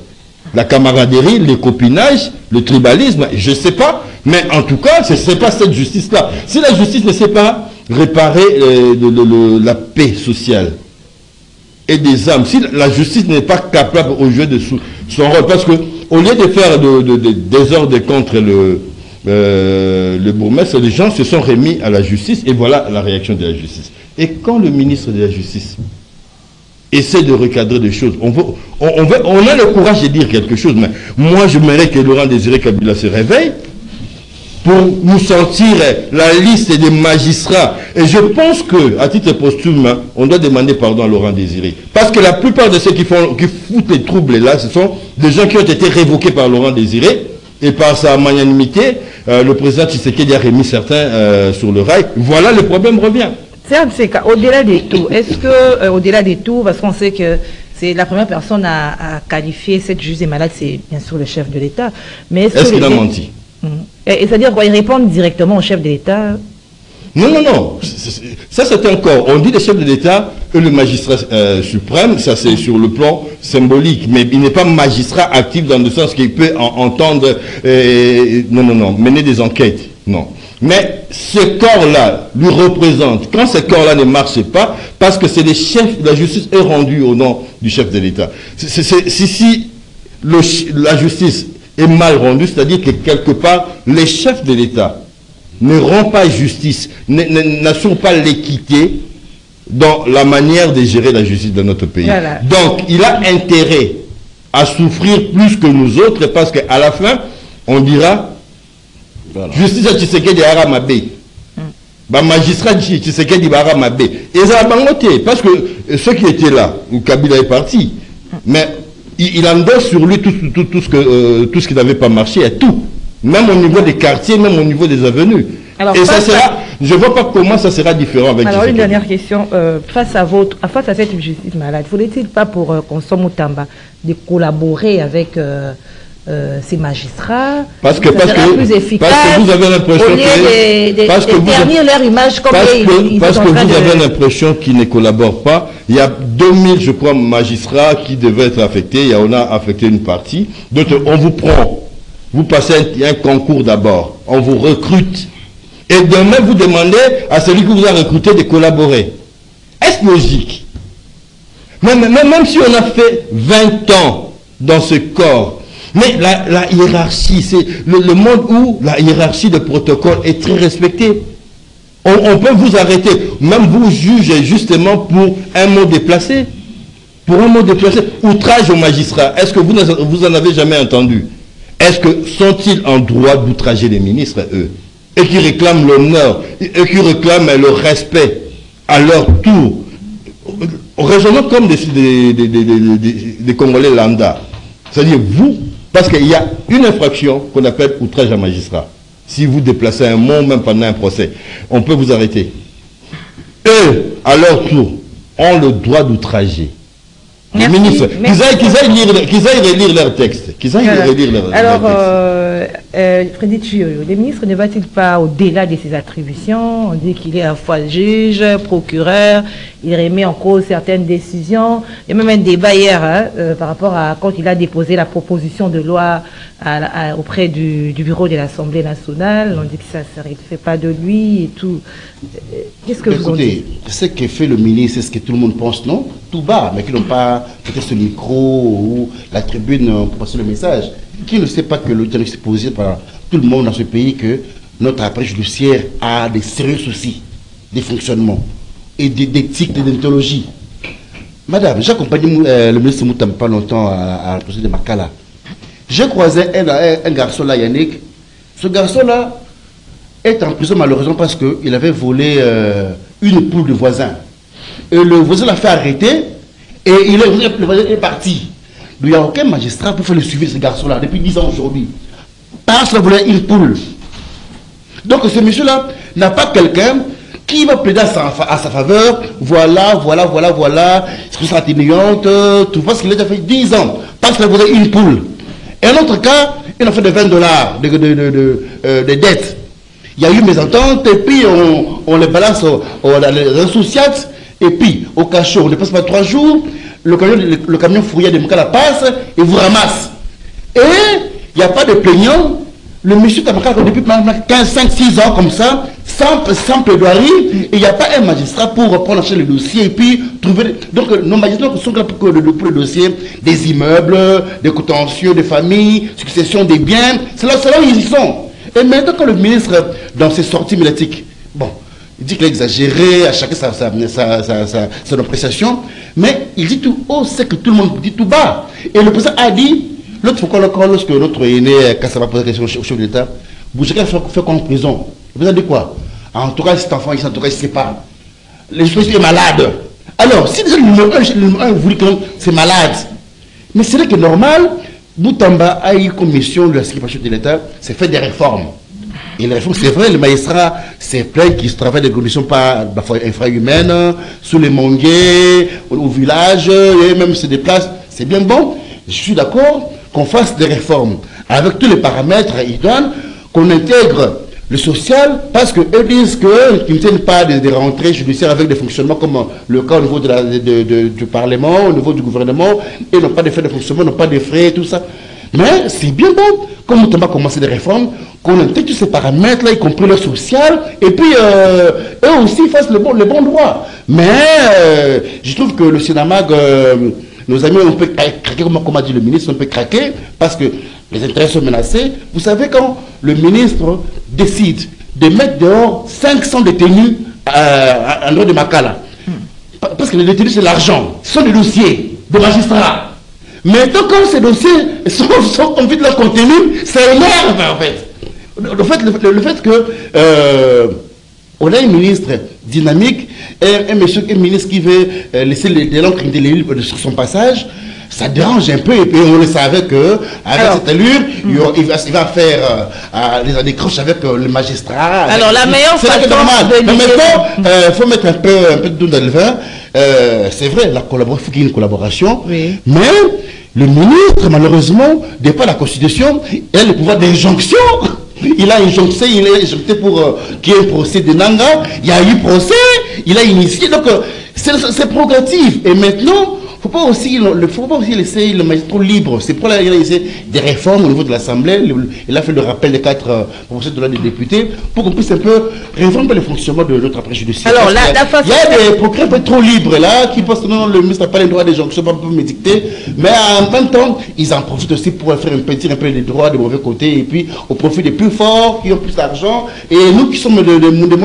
La camaraderie, le copinage, le tribalisme, je ne sais pas, mais en tout cas, ce n'est pas cette justice-là. Si la justice ne sait pas réparer euh, la paix sociale et des âmes, si la justice n'est pas capable au jeu de son rôle, parce que au lieu de faire des ordres contre le, euh, le bourgmestre, les gens se sont remis à la justice et voilà la réaction de la justice. Et quand le ministre de la Justice essaie de recadrer des choses. On, veut, on, a le courage de dire quelque chose, mais moi je m'aimerais que Laurent Désiré Kabila se réveille pour nous sortir la liste des magistrats. Et je pense que, à titre posthume, hein, on doit demander pardon à Laurent Désiré. Parce que la plupart de ceux qui, font, qui foutent les troubles là, ce sont des gens qui ont été révoqués par Laurent Désiré. Et par sa magnanimité, euh, le président Tshisekedi a remis certains euh, sur le rail. Voilà, le problème revient. C'est au-delà des tout, est-ce que, euh, au-delà des tout, parce qu'on sait que c'est la première personne à, qualifier cette juge des malades, c'est bien sûr le chef de l'État. Mais est-ce qu'il a menti? Et, c'est-à-dire quoi, il répond directement au chef de l'État non, non, non. Ça, c'est encore. On dit le chef de l'État et le magistrat euh, suprême, ça c'est sur le plan symbolique, mais il n'est pas magistrat actif dans le sens qu'il peut entendre, euh, non, non, non, mener des enquêtes. Non. Mais ce corps-là lui représente, quand ce corps-là ne marche pas, parce que c'est les chefs, la justice est rendue au nom du chef de l'État. Si, si la justice est mal rendue, c'est-à-dire que quelque part, les chefs de l'État ne rendent pas justice, n'assurent pas l'équité dans la manière de gérer la justice de notre pays. Donc, il a intérêt à souffrir plus que nous autres parce qu'à la fin, on dira justice à Tshisekedi ara mabe ba magistrat Tshisekedi bara mabe et ça bango parce que ceux qui étaient là où Kabila est parti. Mais il, il endosse sur lui tout, tout, tout, ce que, euh, tout ce qui n'avait pas marché et tout même au niveau des quartiers même au niveau des avenues alors, et ça sera, je ne vois pas comment ça sera différent avec Alors, une dernière question. Euh, face, à votre, face à cette justice malade, faudrait-il pas pour euh, Consomme Tamba de collaborer avec euh, ces magistrats parce que, parce que, plus efficace, parce que vous avez l'impression que, parce que vous, leur image comme parce que, parce que vous avez l'impression qu'ils ne collaborent pas. Il y a 2000, je crois, magistrats qui devaient être affectés. Il y en a affecté une partie. Donc, on vous prend. Vous passez un, un concours d'abord. On vous recrute. Et demain, vous demandez à celui qui vous a recruté de collaborer. Est-ce logique? Même, même, même si on a fait 20 ans dans ce corps, mais la, hiérarchie, c'est le, monde où la hiérarchie de protocole est très respectée. On, peut vous arrêter, même vous jugez justement pour un mot déplacé. Pour un mot déplacé. Outrage aux magistrats. Est-ce que vous, vous en avez jamais entendu? Est-ce que sont-ils en droit d'outrager les ministres, eux Et qui réclament l'honneur, et qui réclament le respect à leur tour? Raisonnons comme des Congolais lambda. C'est-à-dire, vous, parce qu'il y a une infraction qu'on appelle outrage à magistrat. Si vous déplacez un mot, même pendant un procès, on peut vous arrêter. Eux, à leur tour, ont le droit d'outrager. Les ministres, qu'ils aillent, aillent, lire leur texte. Qu'ils aillent relire leur, Alors, euh, euh, Frédéric le ministre ne va-t-il pas au-delà de ses attributions? On dit qu'il est à la fois juge, procureur, il remet en cause certaines décisions. Il y a même un débat hier hein, euh, par rapport à quand il a déposé la proposition de loi auprès du, bureau de l'Assemblée nationale. On dit que ça ne fait pas de lui et tout. Qu'est-ce que vous en dites? ce que fait le ministre, c'est ce que tout le monde pense, non? Tout bas, mais qui n'ont pas peut-être ce micro ou la tribune pour passer le message. Qui ne sait pas que le diagnostic est posé par tout le monde dans ce pays que notre appareil judiciaire a des sérieux soucis, des fonctionnements et d'éthique, d'idéologie. Madame, j'ai accompagné euh, le ministre Moutam pas longtemps à, la procédure de Makala. J'ai croisé un, garçon là, Yannick. Ce garçon-là est en prison malheureusement parce qu'il avait volé euh, une poule de voisin. Et le voisin l'a fait arrêter et il est, le voisin est parti. Il n'y a aucun magistrat pour faire le suivi de ce garçon-là depuis 10 ans aujourd'hui. Parce qu'il voulait une poule. Donc ce monsieur-là n'a pas quelqu'un qui va plaider à sa, faveur. Voilà, voilà, voilà, voilà. C'est sera atténuante, tout parce qu'il a déjà fait 10 ans. Parce qu'il voulait une poule. Et un autre cas, il a fait de 20 dollars de, euh, de, dettes. Il y a eu mes ententes, et puis on, les balance au, au, les et puis au cachot, on ne passe pas trois jours, le camion, le, fourrier de Mkala passe et vous ramasse. Et il n'y a pas de plaignant. Le monsieur Tamakala, depuis 15, 5, 6 ans comme ça, sans, sans plaidoirie, il n'y a pas un magistrat pour reprendre en le dossier et puis trouver. Donc, nos magistrats sont là pour le, dossier des immeubles, des contentieux, des familles, succession des biens. C'est là, là où ils y sont. Et maintenant, quand le ministre, dans ses sorties médiatiques, bon, Il dit qu'il a exagéré, à chacun sa, sa, son appréciation. Mais il dit tout haut, c'est que tout le monde dit tout bas. Et le président a dit, l'autre fois, lorsque notre aîné, quand ça va poser la question au chef de l'État, Bouchaka fait, fait en prison? Le président dit quoi? En tout cas, cet enfant, il s'en tout cas, il. Les choses est malade. Alors, si le numéro 1, le numéro 1 vous que c'est malade, mais c'est vrai que normal, Boutamba a eu comme mission de la sécurité de l'État, c'est faire des réformes. Et les réformes, c'est vrai, le magistrat c'est plein qui se travaillent des conditions pas infrahumaines, sous les manguets, au, village, et même se déplacent. C'est bien bon. Je suis d'accord qu'on fasse des réformes avec tous les paramètres idoines, qu'on intègre le social, parce qu'eux disent qu'ils ne tiennent pas des, rentrées judiciaires avec des fonctionnements comme le cas au niveau de du Parlement, au niveau du gouvernement, et n'ont pas de frais de fonctionnement, n'ont pas de frais, tout ça. Mais c'est bien bon, comme on va commencer des réformes, qu'on intègre tous ces paramètres-là, y compris le social, et puis euh, eux aussi fassent le bon, le bon droit. Mais euh, je trouve que le Sénamag, euh, nos amis, on peut craquer, comme a dit le ministre, on peut craquer, parce que les intérêts sont menacés. Vous savez, quand le ministre décide de mettre dehors 500 détenus à, à, de Makala, parce que les détenus, c'est l'argent, ce sont des dossiers des magistrats. Maintenant, quand ces dossiers sont, sont en de leur contenu, ça énerve en fait. Le fait, le, fait que euh, on a un ministre dynamique et un, monsieur, un ministre qui veut euh, laisser l'encre indélébile sur son passage, ça dérange un peu. Et puis on le savait que avec cette allure, il, va, il, va, faire euh, des décroches avec euh, le magistrat. Alors la meilleure façon normal. de Mais maintenant, il euh, faut mettre un peu, un peu de doux dans le vin. c'est vrai, la collaboration, il faut qu'il y ait une collaboration. Oui. Mais le ministre, malheureusement, dépend de la Constitution, il a le pouvoir d'injonction. Il a injoncté, il a injoncté pour euh, qu'il y ait un procès de Nanga. Il y a eu procès, il a initié. Donc, euh, c'est progressif. Et maintenant, faut pas aussi, le, faut pas aussi laisser le magistrat libre. C'est pour la réaliser des réformes au niveau de l'Assemblée. Il a fait le rappel des quatre euh, propositions de loi des députés pour qu'on puisse un peu réformer le fonctionnement de notre après judiciaire. Alors là, il y a, des procureurs un peu trop libres là qui pensent que non, le ministre n'a pas les droits des gens qui sont pas me dicter. Mais en même temps, ils en profitent aussi pour faire un petit un peu des droits des mauvais côtés et puis au profit des plus forts qui ont plus d'argent. Et nous qui sommes des de, de,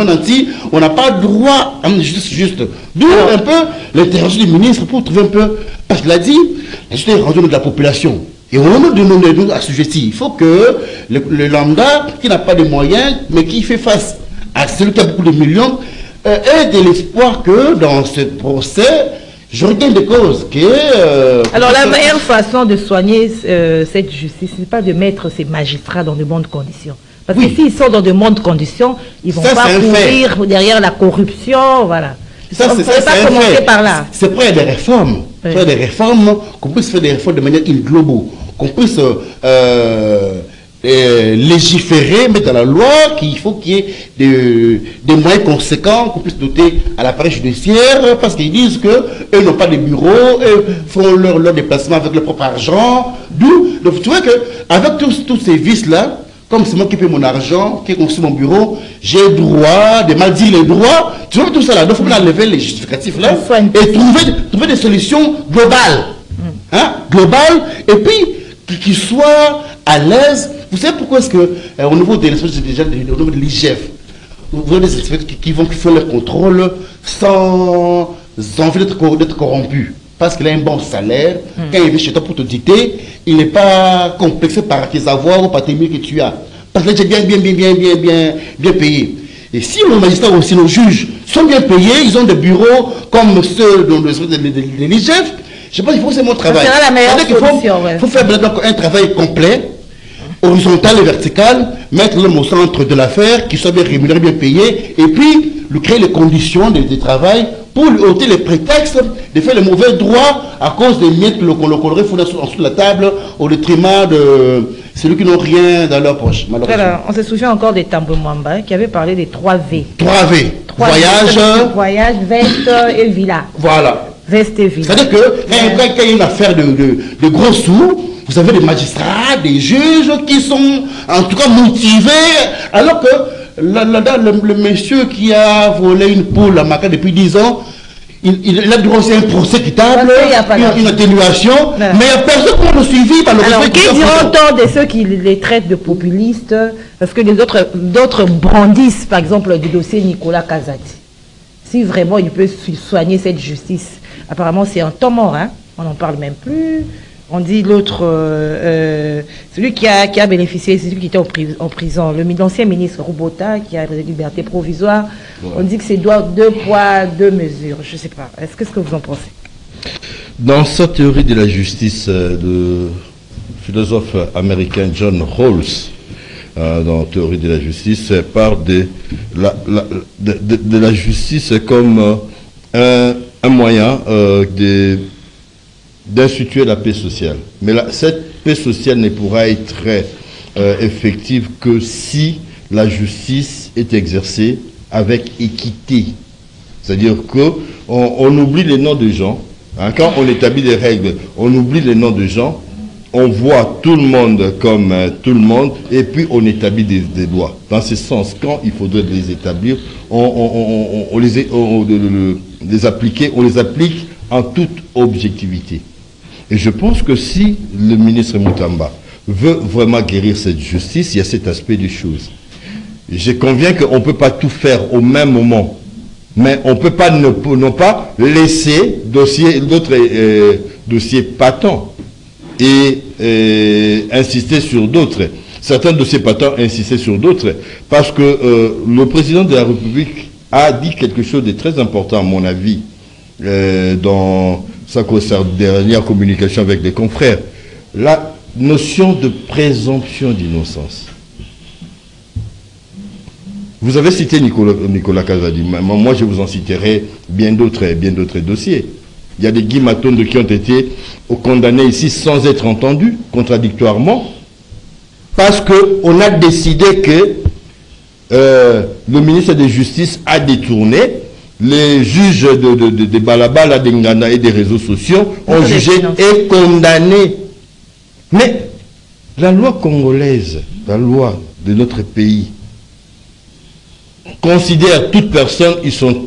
on n'a pas droit, juste, juste. D'où un peu l'intervention du ministre pour trouver un peu parce qu'il a dit, je est rendu de la population. Et au moment de nous, nous assujettis, il faut que le, lambda, qui n'a pas de moyens, mais qui fait face à celui qui a beaucoup de millions, euh, ait de l'espoir que dans ce procès, je retiens des causes que... Euh, Alors la meilleure façon de soigner euh, cette justice, ce n'est pas de mettre ces magistrats dans de bonnes conditions. Parce que s'ils sont dans de bonnes conditions, ils ne vont pas courir derrière la corruption, voilà. Ça, c'est ça, pas commencer par là. C'est près des réformes. Faire des réformes, qu'on puisse faire des réformes de manière globale, qu'on puisse euh, euh, légiférer, mettre dans la loi qu'il faut qu'il y ait des, moyens conséquents, qu'on puisse doter à l'appareil judiciaire, parce qu'ils disent qu'eux n'ont pas de bureaux, eux font leur, leur déplacement avec leur propre argent. D'où, donc tu vois qu'avec tous, tous ces vices-là, comme c'est moi qui paie mon argent, qui construit mon bureau, j'ai droit de mal dire les droits. Tu vois tout ça là. Donc, il faut enlever les justificatifs là et trouver, trouver des solutions globales. Mm. Hein, globales et puis qui soient à l'aise. Vous savez pourquoi est-ce que euh, au niveau de au niveau de l'IGF, vous avez des experts qui, vont faire le contrôle sans envie d'être corrompus parce qu'il a un bon salaire, hmm. quand il vient chez toi pour te dicter, il n'est pas complexé par tes avoirs ou par tes mieux que tu as. Parce que es bien, bien, bien, bien, bien, bien, bien payé. Et si nos magistrats aussi, nos juges, sont bien payés, ils ont des bureaux comme ceux de, de, l'IGF, je pense qu'il faut c'est mon travail. C'est la meilleure solution. Il faut, faire un travail complet, horizontal et vertical, mettre l'homme au centre de l'affaire, qu'il soit bien rémunéré, bien payé, et puis lui créer les conditions de, de travail pour lui ôter les prétextes de faire les mauvais droits à cause des miettes que le dessous de la table au détriment de celui qui n'ont rien dans leur poche, malheureusement. on se souvient encore des Tambo Mwamba qui avait parlé des 3 V. 3 V. voyage. Voyage, veste et villa. Voilà. Veste et villa. C'est-à-dire que quand, il y a une affaire de, de, de gros sous, vous avez des magistrats, des juges qui sont en tout cas motivés, alors que le, monsieur qui a volé une poule à Maca depuis 10 ans, il, a droit à un procès équitable, une, une, atténuation, mais il n'y a personne qui le suivi par le Alors, qui diront de ceux qui les traitent de populistes Parce que les autres, d'autres brandissent, par exemple, du dossier Nicolas Kazati. Si vraiment il peut soigner cette justice, apparemment c'est un temps mort, hein on n'en parle même plus. On dit l'autre, euh, euh, celui qui a, qui a bénéficié, c'est celui qui était en, prison, l'ancien ministre Roubota qui a liberté provisoire. On dit que c'est deux poids, deux mesures. Je ne sais pas. Est-ce que, ce que vous en pensez? Dans sa théorie de la justice, euh, le philosophe américain John Rawls, dans la théorie de la justice, parle de la, de, la justice comme un, un moyen de d'instituer la paix sociale. Mais cette paix sociale ne pourra être euh, effective que si la justice est exercée avec équité. C'est-à-dire qu'on on oublie les noms de gens. Hein. quand on établit des règles, on oublie les noms de gens, on voit tout le monde comme euh, tout le monde, et puis on établit des, lois. Dans ce sens, quand il faudrait les établir, on les applique en toute objectivité. Et je pense que si le ministre Moutamba veut vraiment guérir cette justice, il y a cet aspect des choses. Je conviens qu'on ne peut pas tout faire au même moment. Mais on ne peut pas ne, pas laisser d'autres euh, dossiers patents et euh, insister sur d'autres. Certains dossiers patents insister sur d'autres. Parce que euh, le président de la République a dit quelque chose de très important, à mon avis, dans concerne dernière communication avec des confrères, la notion de présomption d'innocence. Vous avez cité Nicolas, Nicolas moi je vous en citerai bien d'autres bien d'autres dossiers. Il y a des Guy qui ont été condamnés ici sans être entendus, contradictoirement, parce qu'on a décidé que euh, le ministre de Justice a détourné les juges de, de, de, de Balabala, et des réseaux sociaux ont jugé et condamné. Mais la loi congolaise, la loi de notre pays, considère toute personne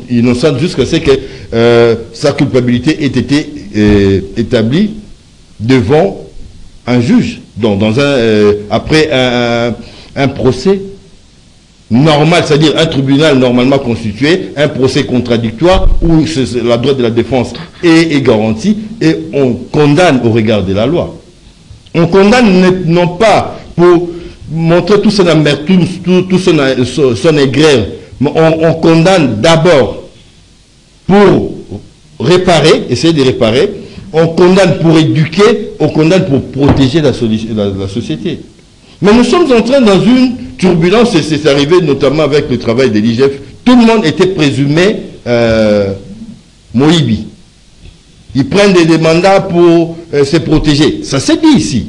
innocente jusqu'à ce que euh, sa culpabilité ait été euh, établie devant un juge, donc dans un, euh, après un procès normal, c'est-à-dire un tribunal normalement constitué, un procès contradictoire où la droite de la défense est, garantie et on condamne au regard de la loi. On condamne non pas pour montrer tout son amertume, tout, son, son, aigreur, mais on, condamne d'abord pour réparer, essayer de réparer, on condamne pour éduquer, on condamne pour protéger la, la société. Mais nous sommes en train dans une turbulence, c'est arrivé notamment avec le travail de l'IGF, tout le monde était présumé euh, Moïbi. Ils prennent des, mandats pour euh, se protéger. Ça s'est dit ici.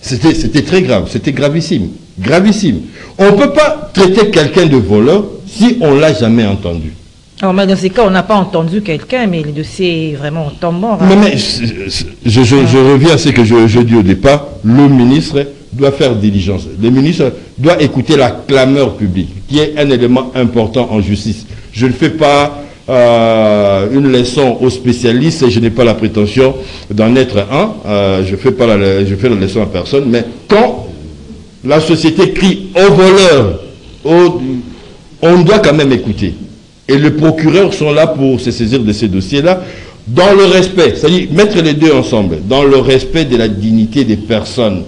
C'était très grave, c'était gravissime. Gravissime. On ne peut pas traiter quelqu'un de voleur si on ne l'a jamais entendu. Alors, mais dans ces cas, on n'a pas entendu quelqu'un, mais le dossier est vraiment en temps mort. Hein. Mais, je, reviens à ce que je, je dis au départ. Le ministre doit faire diligence. Le ministre doit écouter la clameur publique, qui est un élément important en justice. Je ne fais pas euh, une leçon aux spécialistes et je n'ai pas la prétention d'en être un. Euh, je fais pas la, je fais la leçon à personne. Mais quand la société crie au voleur, on doit quand même écouter. Et les procureurs sont là pour se saisir de ces dossiers-là dans le respect, c'est-à-dire mettre les deux ensemble, dans le respect de la dignité des personnes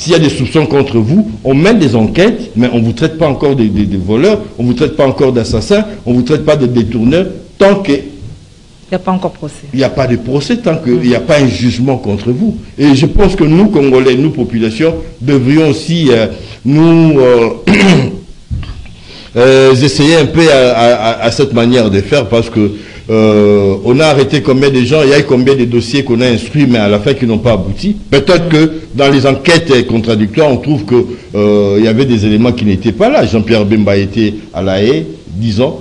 s'il y a des soupçons contre vous, on mène des enquêtes, mais on ne vous traite pas encore de, voleurs, on ne vous traite pas encore d'assassins, on ne vous traite pas de détourneurs, tant que... Il n'y a pas encore procès. Il n'y a pas de procès tant qu'il n'y a pas un jugement contre vous. Et je pense que nous, Congolais, nous, populations, devrions aussi euh, nous euh, euh, essayer un peu à, cette manière de faire parce que euh, on a arrêté combien de gens, il y a combien de dossiers qu'on a instruits, mais à la fin qui n'ont pas abouti. Peut-être que dans les enquêtes contradictoires, on trouve qu'il euh, y avait des éléments qui n'étaient pas là. Jean-Pierre Bemba était à la haie, disons.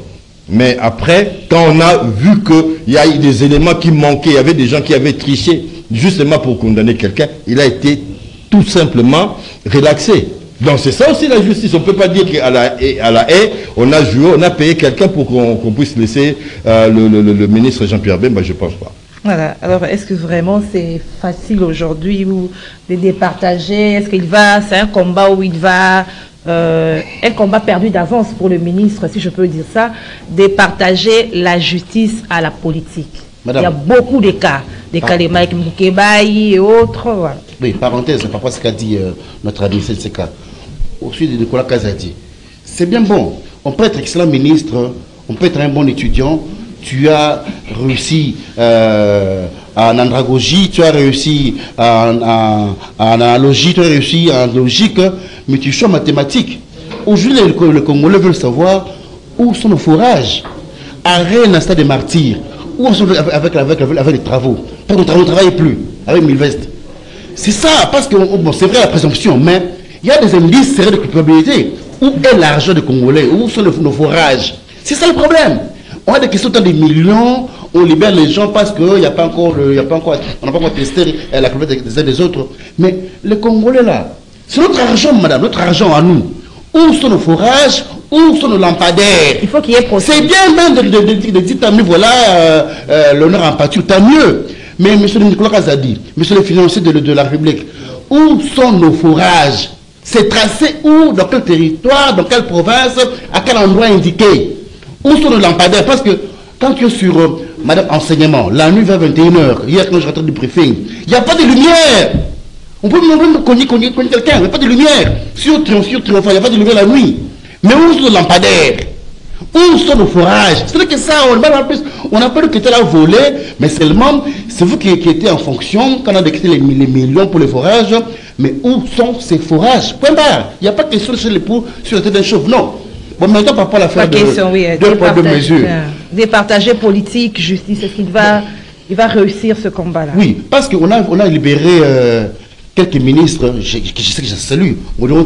Mais après, quand on a vu qu'il y a eu des éléments qui manquaient, il y avait des gens qui avaient triché justement pour condamner quelqu'un, il a été tout simplement relaxé. Donc c'est ça aussi la justice. On ne peut pas dire qu'à la, à la haie, on a joué, on a payé quelqu'un pour qu'on puisse laisser euh, le, ministre Jean-Pierre Bemba, je ne pense pas. Voilà. Alors, est-ce que vraiment c'est facile aujourd'hui de départager? Est-ce qu'il va, c'est un combat où il va, euh, un combat perdu d'avance pour le ministre, si je peux dire ça, départager la justice à la politique? Il y a beaucoup de cas, des cas de Mike Moukebaï et autres. Oui, parenthèse par rapport à ce qu'a dit euh, notre ami cas au sujet de Nicolas Kazadi. C'est bien bon. On peut être excellent ministre, on peut être un bon étudiant, tu as réussi euh, en andragogie, tu as réussi en, analogie, tu as réussi en logique, mais tu choix mathématiques. Aujourd'hui, les, Congolais veulent savoir où sont nos forages. Arrête un stade des martyrs. Où sont avec, avec, avec, les travaux Parce qu'on ne travaille plus avec Milvest? C'est ça, parce que bon, c'est vrai la présomption, mais il y a des indices sérieux de culpabilité. Où est l'argent des Congolais? Où sont nos forages? C'est ça le problème. On a des questions de millions, on libère les gens parce qu'il n'y a pas encore, y a pas encore, on n'a pas encore testé euh, la culture des uns des autres. Mais les Congolais là, c'est notre argent, madame, notre argent à nous. Où sont nos forages? Où sont nos lampadaires? Il faut qu'il y ait C'est bien même de, dire, tant mieux, voilà, euh, euh, l'honneur en pâture, tant mieux. Mais M. Nicolas Kazadi, M. le financier de, de la République, où sont nos forages? C'est tracé où Dans quel territoire Dans quelle province À quel endroit indiqué où sont les lampadaires? Parce que quand tu es sur, euh, madame, enseignement, la nuit vers 21h, hier quand je rentre du briefing, il n'y a pas de lumière. On peut même cogner, cogner, cogner quelqu'un, il n'y a pas de lumière. Sur Triomphe, sur il n'y a pas de lumière la nuit. Mais où sont les lampadaires? Où sont nos forages? C'est que ça, on a, plus, on a peur que tu là volé, mais seulement, c'est vous qui, qui étiez en fonction, quand on a décrété les, les, millions pour les forages, mais où sont ces forages? Point barre. Il n'y a pas de question sur les poux, sur la tête d'un chauve, non. Bon, maintenant, par rapport à l'affaire de, question, oui, de poids, de mesure. Départager politique, justice, est-ce qu'il va, il va réussir ce combat-là? Oui, parce qu'on a, on a libéré euh, quelques ministres, je, je, sais que je salue.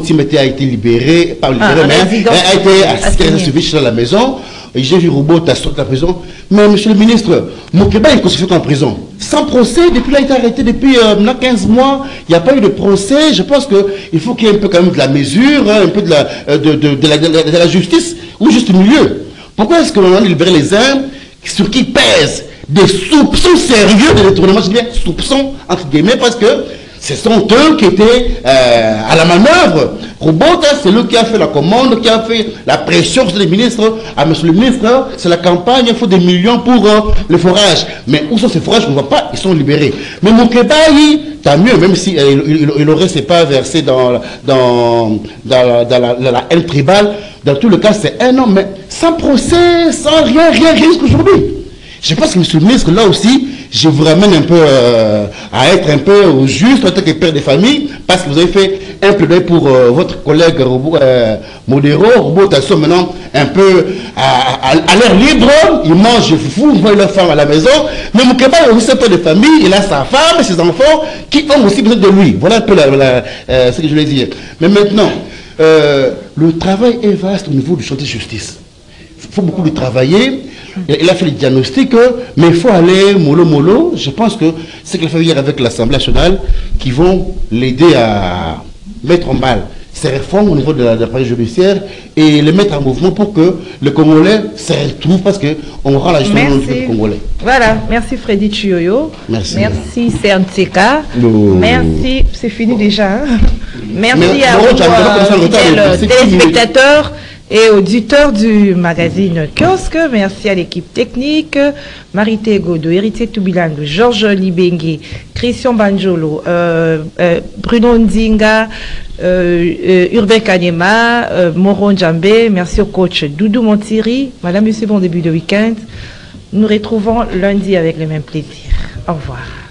Timothée a été libéré, pas libéré, ah, mais a, été assisté à la maison. J'ai vu Robot à sortir de la prison. Mais monsieur le ministre, Mokeba est constitué en prison. Sans procès, depuis là, il a été arrêté depuis euh, 15 mois. Il n'y a pas eu de procès. Je pense qu'il faut qu'il y ait un peu quand même de la mesure, hein, un peu de la, euh, de, de, de, la, de la, justice, ou juste milieu. Pourquoi est-ce qu'on a libéré les armes sur qui pèsent des soupçons sérieux de détournement? Je dis bien soupçons, entre guillemets, parce que ce sont eux qui étaient euh, à la manœuvre. Robota, c'est lui qui a fait la commande, qui a fait la pression sur les ministres. Ah, monsieur le ministre, c'est la campagne, il faut des millions pour euh, le forage. Mais où sont ces forages? On ne voit pas, ils sont libérés. Mais Moukebaï, tant mieux, même si euh, il, aurait c'est pas versé dans, dans, dans, la, la, haine tribale. Dans tout le cas, c'est un homme, mais sans procès, sans rien, rien, rien jusqu'aujourd'hui. Je pense que monsieur le ministre, là aussi, je vous ramène un peu euh, à être un peu au juste en tant que père de famille, parce que vous avez fait un plaidoyer pour euh, votre collègue euh, Modero, Robot maintenant un peu à, l'air libre, il mange fou, il voit leur femme à la maison, mais Moukeba est aussi un père de famille, il a sa femme et ses enfants qui ont aussi besoin de lui. Voilà un peu ce que je voulais dire. Mais maintenant, le travail est vaste au niveau du chantier de justice. Il faut beaucoup de travailler. Il a fait le diagnostic, mais il faut aller mollo mollo. Je pense que c'est qu'il fait hier avec l'Assemblée nationale qui vont l'aider à mettre en balle ces réformes au niveau de l'appareil judiciaire et les mettre en mouvement pour que le Congolais se retrouve parce qu'on rend la justice du Congolais. Voilà, merci Freddy Chioyo. Merci. Merci CNCK. Merci, c'est fini déjà. Hein. Merci à vous, euh, téléspectateurs et auditeur du magazine Kiosque. Merci à l'équipe technique, Marité Godot, Héritier Toubilango, Georges Libengue, Christian Banjolo, euh, euh, Bruno Nzinga, euh, Urbain Kanyema, Moron Djambé. Merci au coach Doudou Montiri. Madame, Monsieur, bon début de week-end. Nous retrouvons lundi avec le même plaisir. Au revoir.